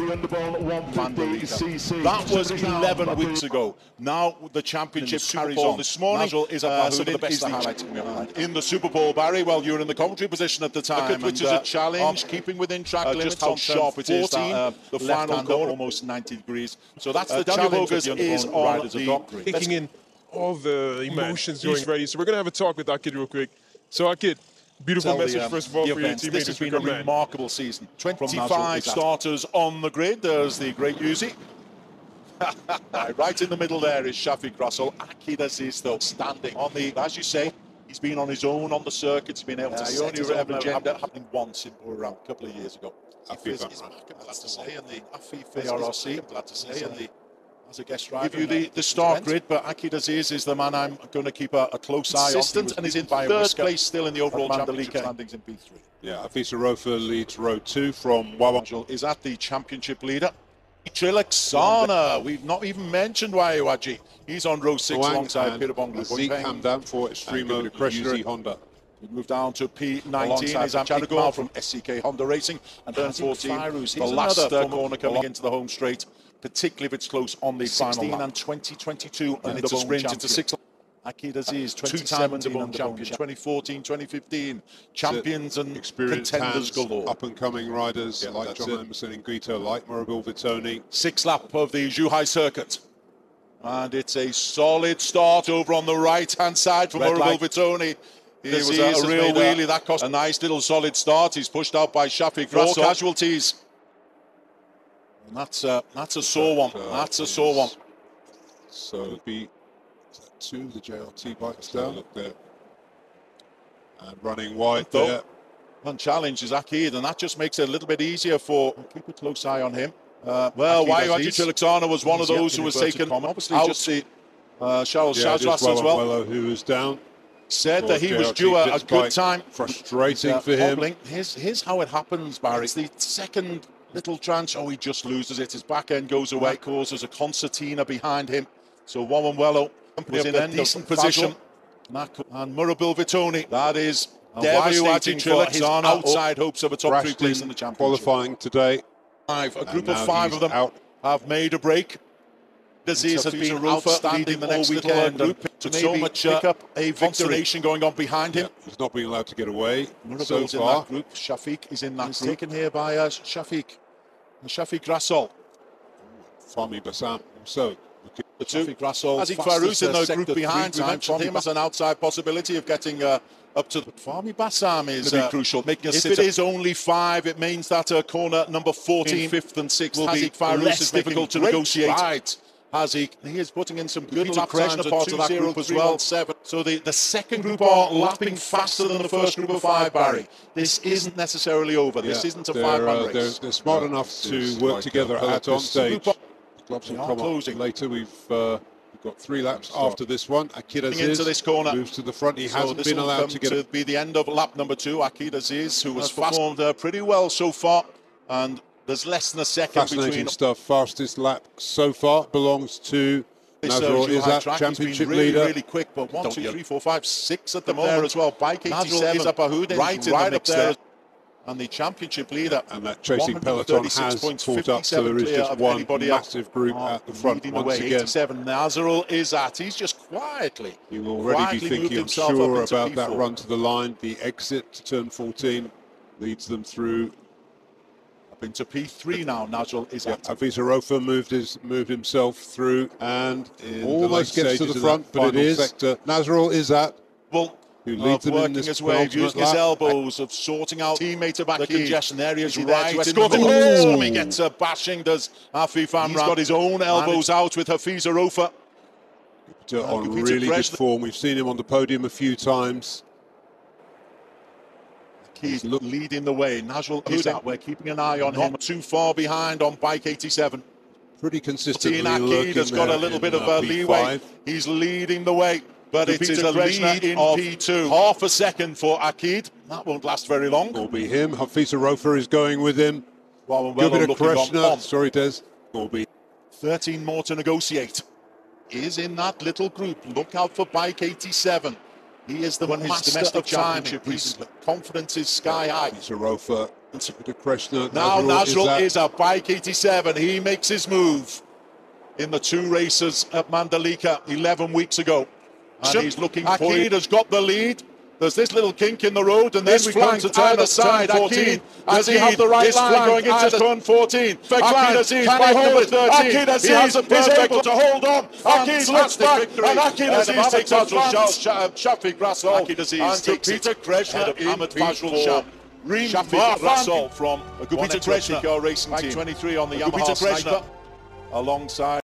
of the Underbone 150cc. That was 11 weeks ago. Now the championship Super carries Bowl on this morning. Nigel is a Uh, Bahu, so the best is of highlights we ever had. in the Super Bowl, Barry. Well, you were in the commentary position at the time. Look at which and, is a uh, challenge, on- keeping within track uh, limits just how on turn sharp it is. that, 14, uh, the final left-hander, corner. almost 90 degrees. So that's Uh, the Daniel challenge Bogus the is Underbone on riders the got. taking in all the emotions He's- going ready. So we're gonna have a talk with Akid real quick. So Akid, beautiful Tell the, message um, first of all for your teammates. This has been a remarkable season. 25 starters on the grid. There's the great Uzi. right in the middle there is Shafiq Russell. Akid Aziz, though, standing on the, as you say, he's been on his own on the circuit. He's been able Yeah, to set only his own agenda. Happening once in Buriram a couple of years ago. Is, is Malcolm glad to say, and the Afif ARRC, glad to say, and the as a guest driver. Give you the, the start grid, but Akid Aziz is the man I'm going to keep a, a close eye on. Consistent and he's in third whisker place still in the overall championship Mandalika. standings in P3. Yeah, Afisa Rofa leads row two from Wawa. Nigel is at the championship leader. Trilaxana, we've not even mentioned Waiwaji. He's on row six Huang alongside and Peter Bonglu. Zeke Hamdan for Extremo Uzi Honda. We move down to P19 Alongside is Am Chadigal Iqbal from SCK Honda Racing. And turn 14, Fairuz, the last another uh, corner coming into the home straight, particularly if it's close on the 16 final lap. and 2022, and Underbone it's a sprint into champion. six. Akid Aziz, two-time Underbone champion, 2014, 2015, champions and contenders galore. up and coming riders Yeah, like John it. Emerson and Guito, like Murabil Vitoni. Six lap of the Zhuhai circuit. And it's a solid start over on the right-hand side for light. Vitoni. He was Aziz a, real wheelie. That cost a nice little solid start. He's pushed out by Shafiq Four casualties. And that's a, that's a sore one. That's a sore one. So it'll be two of the JLT bikes down. Look there. And running wide Though, there. One challenge is Akid, and that just makes it a little bit easier for. Keep a close eye on him. Uh, well, Akid Waiwaji was one of those who was taken common. Obviously out just- the uh, Charles Yeah, Shazras as well. Wello, who was down. Said that he was due a, a good time. Frustrating Uh, for him. hobbling. Here's, here's how it happens, Barry. It's the second little chance. Oh, he just loses it. His back end goes away. Causes a concertina behind him. So Warren Wawanwello was in a decent position. And Murabil Vitoni. That is devastating for his outside hopes of a top three place in the championship. qualifying today. Five, a group of five of them out. have made a break. Disease has been outstanding the next little uh, group to to so much pick uh, up a consolation going on behind him. He's not been allowed to get away Murabil's so in far. that group. Shafiq is in that He's group. taken here by uh, Shafiq. And Shafiq Rassol. Fahmi Bassam also. The two. Shafiq Rassol. Azik Farouz in uh, the group behind. three. Mentioned him as an outside possibility of getting uh, up to. Fahmi Bassam is uh, crucial. Making a If it is only five, it means that uh, corner number 14, fifth and sixth, will be Hazik Farouz less is difficult to negotiate. strides. Hazik, he is putting in some good Peter lap Crescent times are part of that group as well. 2:03.17. So the, the second group are lapping faster than the first group of five, Barry. This isn't necessarily over. This Yeah, isn't a they're, five-man uh, race. They're, they're smart enough to work together at this stage. Group Gloves will come closing. up later. We've, uh, we've got three laps after this one. Akid Coming Aziz into this corner. moves to the front. He So hasn't this been will allowed to get to be the end of lap number two. Akid Aziz, who has performed uh, pretty well so far, and there's less than a second fascinating between. stuff. Fastest lap so far belongs to This, Nazrul Zhuhai Izzat, track. Championship really, leader. really quick, but one, Don't two, you- three, four, five, six at the Up there moment as well. Bike Nazrul 87, Izzat right right in in the the mix mix there. there. And the championship leader. and that chasing peloton has points, pulled up, so there is just one anybody else. massive group Oh, at the front once away, again. 87. Nazrul is at. He's just quietly. He will already quietly be moved thinking, I'm sure, about that P4. run to the line. The exit to turn 14 leads them through. Up into P3 now. Nazrul is Yeah, at. Hafiz moved his moved himself through and In almost gets to the front, that but it final is sector. Nazrul is at Well, who leads them in working this his way, of penultimate using his elbows, of sorting out teammate back the congestion areas Is he right there to in the escort middle. him? Oh, he gets a bashing, does Afif Amram. He's got his own elbows out with Hafiz Arofa. Uh, on really good form. We've seen him on the podium a few times. He's leading the way. Nazrul is out. We're keeping an eye on him. Too far behind on bike 87. Pretty consistently Akid has got a little bit of uh, uh, leeway. He's leading the way, but it is a lead in of- P2. Half a second for Akid. That won't last very long. Will be him. Hafiz Arofa is going with him. Well, Good bit of looking on Kresna. on. Sorry, Des. Will be 13 more to negotiate. Is in that little group. Look out for bike 87. He is the Won his master domestic of time. championship His confidence is sky high. Hafiz Arofa Peter Kresna. Now Nazrul is a bike 87. He makes his move in the two races at Mandalika 11 weeks ago. And Ship- he's looking Akid for it. has got the lead. There's this little kink in the road, and This then we come flank to turn either side. turn Akid, 14. does he have the right is line flank going into either- turn 14? Big Akid. Aziz, Can he hold it? 13. Akid Aziz he has a is perfect able to hold on. Akid looks back, victory. and Akid Aziz takes. Shah- uh, Shafiq Rasul. Akid Aziz and takes Peter Kresna of Ahmed P4. Shah. Shafiq Rasul from Gupita Kresna. Racing Team. 23 on the Yamaha alongside